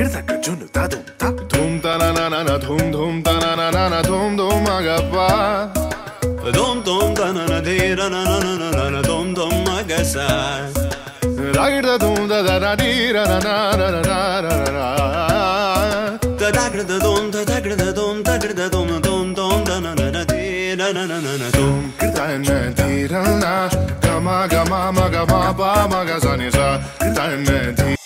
ಕಿಡ್ದಕ್ಕ ಜುನು ತಾದುಂ ತಾ Dhum ta na na na na dhum dhum ta na na na na dhum dhum agappa Dom dom da na na de ra na na na na na na dom dom magasa Ragir da dhum da da da di ra na na na na na na na Da da gra da dom da da gra da dom da gra da dom dom dom da na na na de ra na na na na dom Kirta na di ra na Gama gama ma gama pa ma ga sa ni sa Kirta na di